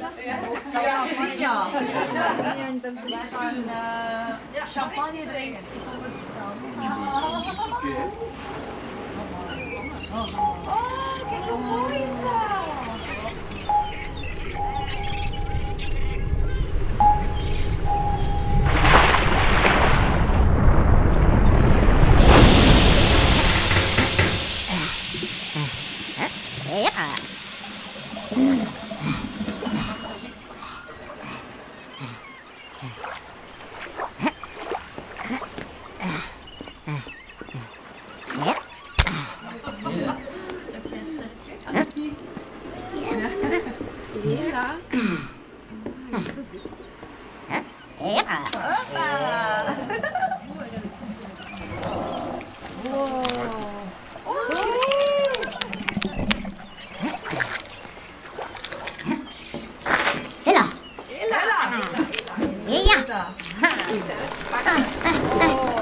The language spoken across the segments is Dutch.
Ja, ja. ja. Champagne drinken. Oh, kijk hoe mooi Yeah. 啊，对的，哦。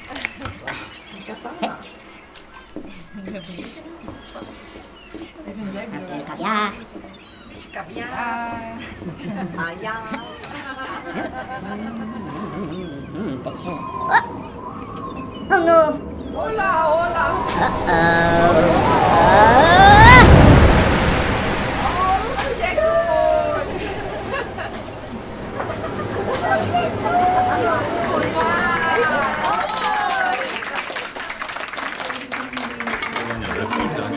oh no! Hola, hola! Uh-oh. Uh -oh. you've done.